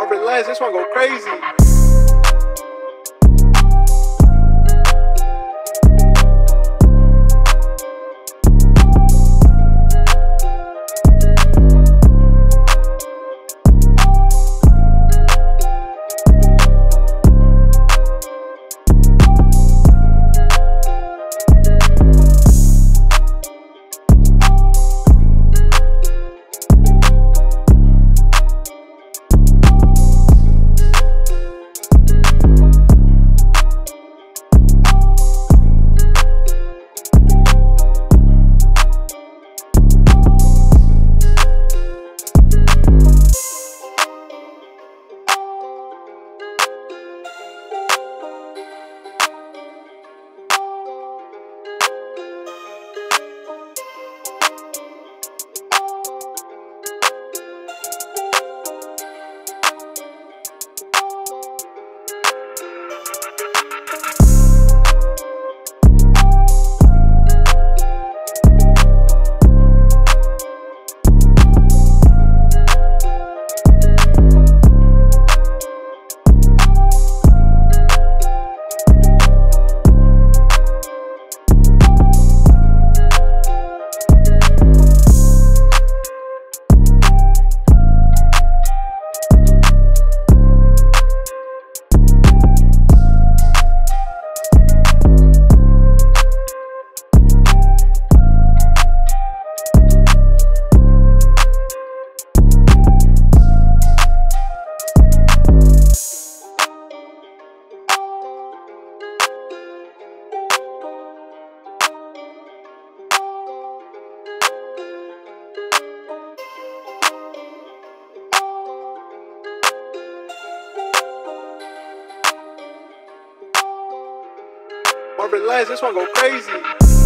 Marvin Lance, this one go crazy. Marvin Lance, this one go crazy.